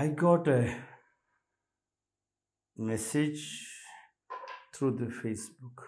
I got a message through the Facebook.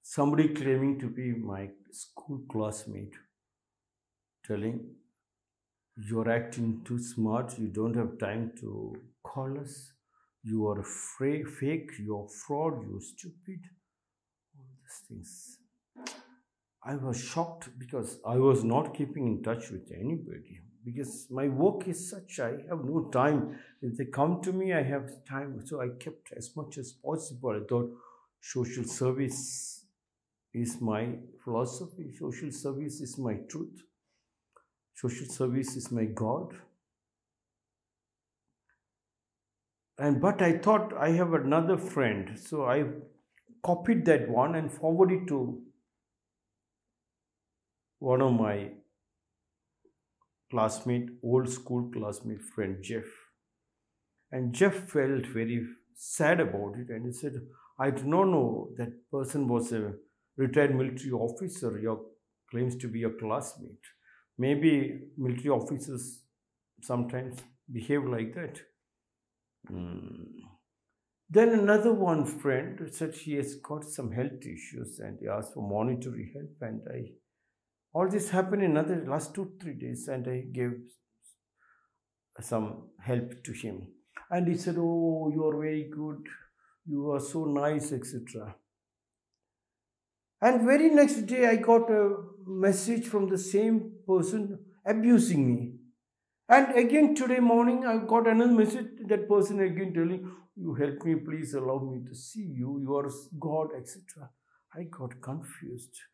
Somebody claiming to be my school classmate, telling you're acting too smart, you don't have time to call us, you are fra- fake, you're fraud, you're stupid, all these things. I was shocked because I was not keeping in touch with anybody because my work is such I have no time. If they come to me, I have time. So I kept as much as possible. I thought social service is my philosophy, social service is my truth, social service is my God. And but I thought I have another friend, so I copied that one and forwarded to one of my classmate, old school classmate friend Jeff. And Jeff felt very sad about it and he said, I do not know that person was a retired military officer, your claims to be your classmate. Maybe military officers sometimes behave like that. Hmm. Then another one friend said she has got some health issues and he asked for monetary help and I all this happened in another last two three days and i gave some help to him. And he said oh you are very good. You are so nice etc and very next day i got a message from the same person abusing me. And again today morning i got another message that person again telling you help me please allow me to see you. You are god etc i got confused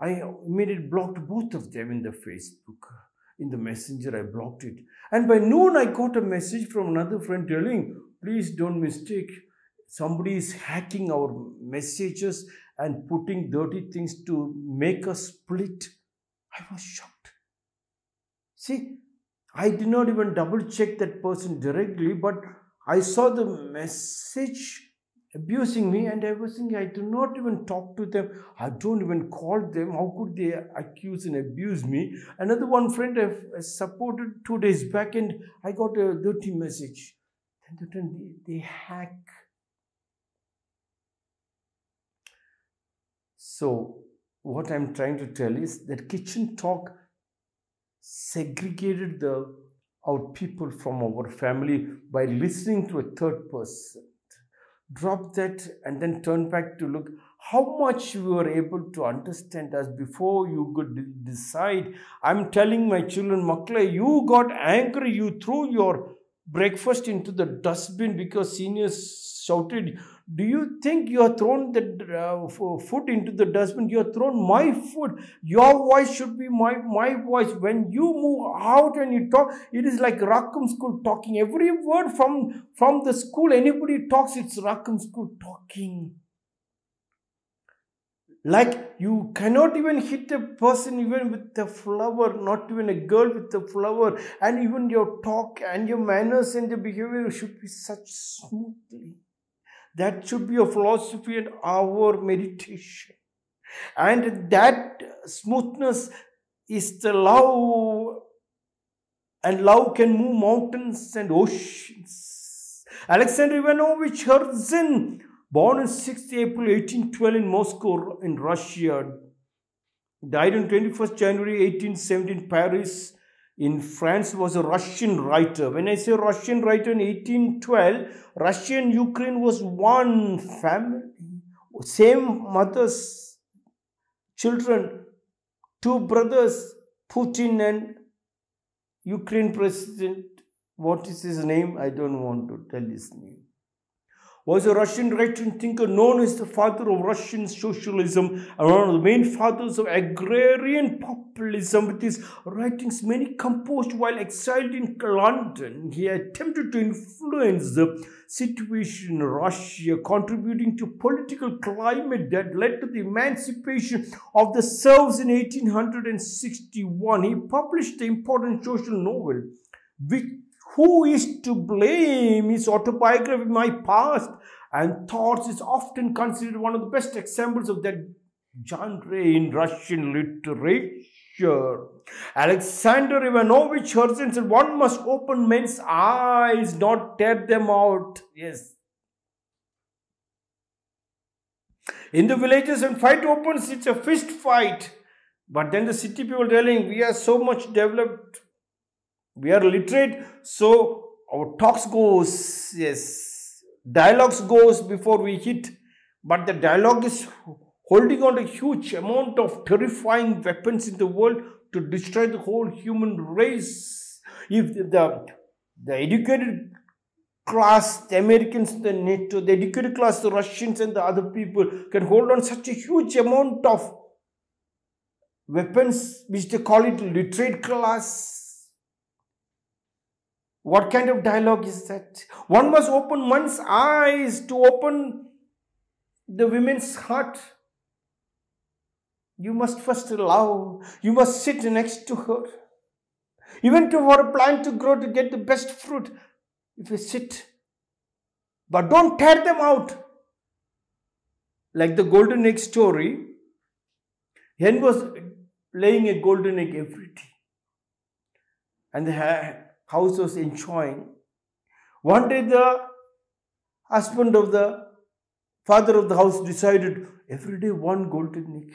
I immediately blocked both of them in the Facebook. In the messenger, I blocked it. And by noon, I got a message from another friend telling, please don't mistake, somebody is hacking our messages and putting dirty things to make us split. I was shocked. See, I did not even double check that person directly, but I saw the message abusing me and I was thinking I do not even talk to them. I don't even call them. How could they accuse and abuse me? Another one friend I uh, supported two days back and I got a dirty message. Then they, they hack. So what I'm trying to tell is that kitchen talk segregated the our people from our family by listening to a third person drop that and then turn back to look how much you were able to understand us before you could decide. I'm telling my children, Makla, you got angry, you threw your breakfast into the dustbin because seniors shouted, Do you think you have thrown the uh, food into the dustbin? You have thrown my food. Your voice should be my, my voice. When you move out and you talk, it is like Rakum School talking. Every word from, from the school, anybody talks, it's Rakum School talking. Like you cannot even hit a person even with a flower, not even a girl with a flower, and even your talk and your manners and your behavior should be such smoothly. That should be a philosophy and our meditation. And that smoothness is the love, and love can move mountains and oceans. Alexander Ivanovich Herzen born on 6th April 1812 in Moscow in Russia, died on 21st January 1817 in Paris in France was a Russian writer. When I say Russian writer in 1812, Russia and Ukraine was one family, same mother's children, two brothers, Putin and Ukraine president. What is his name? I don't want to tell his name was a Russian writer and thinker known as the father of Russian socialism and one of the main fathers of agrarian populism. With his writings, many composed while exiled in London, he attempted to influence the situation in Russia, contributing to political climate that led to the emancipation of the serfs in 1861. He published the important social novel, which who is to blame? His autobiography, My Past and Thoughts, is often considered one of the best examples of that genre in Russian literature. Alexander Ivanovich Herzen said, One must open men's eyes, not tear them out. Yes. In the villages, when fight opens, it's a fist fight. But then the city people telling, we are so much developed, we are literate, so our talks goes, yes, dialogues goes before we hit. But the dialogue is holding on a huge amount of terrifying weapons in the world to destroy the whole human race. If the, the educated class, the Americans, the NATO, the educated class, the Russians and the other people can hold on such a huge amount of weapons, which they call it literate class. What kind of dialogue is that? One must open one's eyes to open the women's heart. You must first allow, You must sit next to her. Even to for a plant to grow to get the best fruit, if you sit. But don't tear them out. Like the golden egg story, hen was laying a golden egg every day. And the house was enjoying. One day the husband of the father of the house decided every day one golden egg.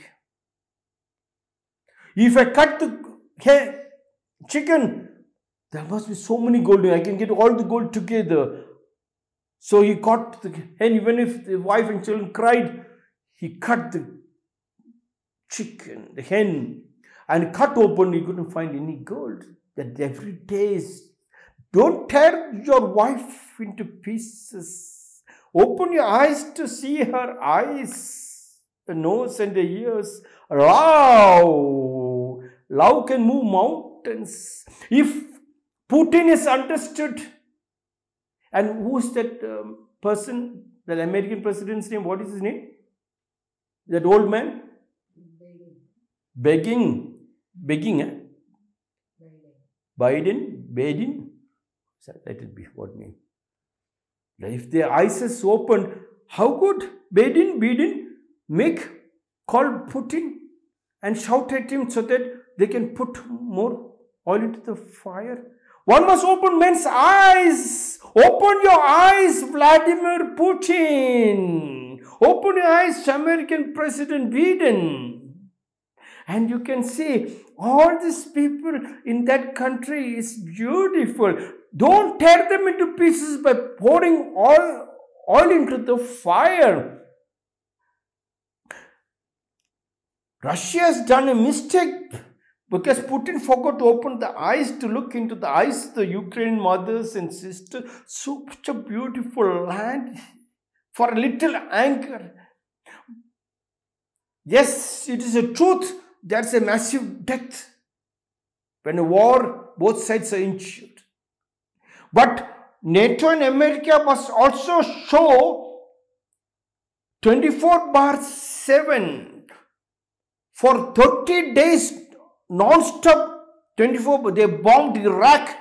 If I cut the chicken, there must be so many gold. I can get all the gold together. So he caught the hen, even if the wife and children cried, he cut the chicken, the hen, and cut open. He couldn't find any gold. That every day is, don't tear your wife into pieces. Open your eyes to see her eyes, the nose and the ears. Love. Love can move mountains. If Putin is understood, and who's that um, person, the American president's name? What is his name? That old man? Begging. Begging, eh? Biden? Biden? Let it be what name? If their eyes is open, how could Biden, Biden make call Putin and shout at him so that they can put more oil into the fire. One must open men's eyes. Open your eyes, Vladimir Putin. Open your eyes, American President Biden. And you can see all these people in that country is beautiful. Don't tear them into pieces by pouring oil, oil into the fire. Russia has done a mistake because Putin forgot to open the eyes to look into the eyes of the Ukrainian mothers and sisters. Such a beautiful land for a little anger. Yes, it is a truth. There's a massive death. When a war, both sides are injured. But NATO and America must also show 24 bar 7 for 30 days, non-stop, 24, they bombed Iraq.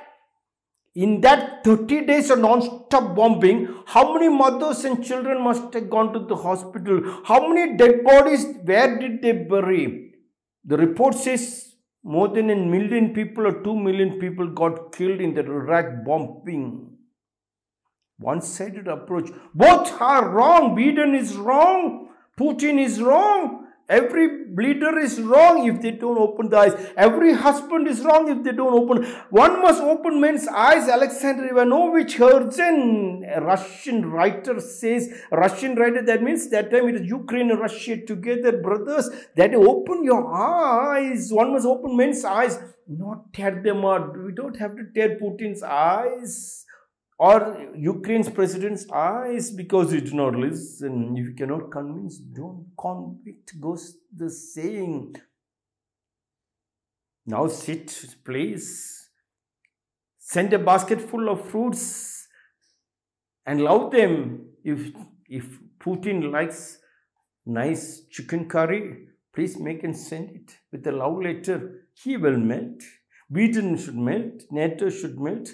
In that 30 days of non-stop bombing, how many mothers and children must have gone to the hospital? How many dead bodies, where did they bury? The report says more than a million people or two million people got killed in the Iraq bombing. One-sided approach. Both are wrong. Biden is wrong. Putin is wrong. Every leader is wrong if they don't open the eyes. Every husband is wrong if they don't open. One must open men's eyes. Alexander Ivanovich Herzen, a Russian writer, says, Russian writer, that means that time it is Ukraine and Russia together, brothers, that open your eyes. One must open men's eyes, not tear them out. We don't have to tear Putin's eyes or Ukraine's president's ah, eyes because you do not listen. If you cannot convince, don't convict, goes the saying. Now sit, please. Send a basket full of fruits and love them. If, if Putin likes nice chicken curry, please make and send it with a love letter. He will melt. Biden should melt. NATO should melt.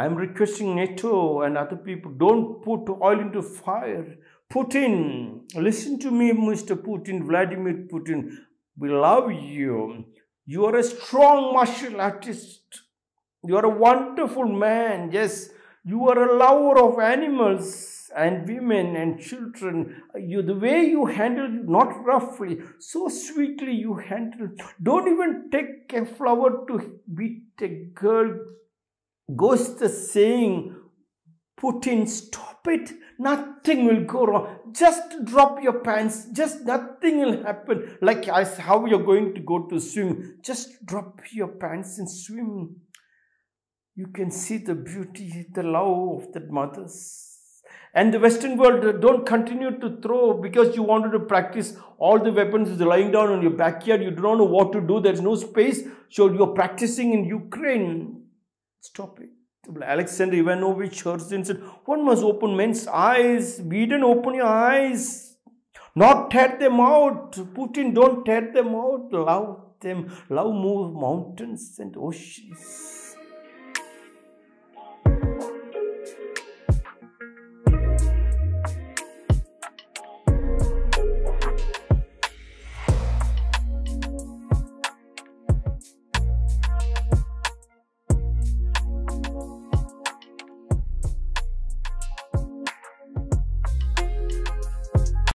I am requesting NATO and other people, don't put oil into fire. Putin, listen to me, Mr. Putin, Vladimir Putin. We love you. You are a strong martial artist. You are a wonderful man. Yes, you are a lover of animals and women and children. You, the way you handle, not roughly, so sweetly you handle. Don't even take a flower to beat a girl. Goes the saying, Putin, stop it. Nothing will go wrong. Just drop your pants. Just nothing will happen. Like how you're going to go to swim. Just drop your pants and swim. You can see the beauty, the love of the mothers. And the Western world don't continue to throw because you wanted to practice all the weapons is lying down on your backyard. You don't know what to do. There's no space. So you're practicing in Ukraine. Stop it. Alexander Ivanovich Herzen said, One must open men's eyes. We didn't open your eyes. Not tear them out. Putin, don't tear them out. Love them. Love move mountains and oceans.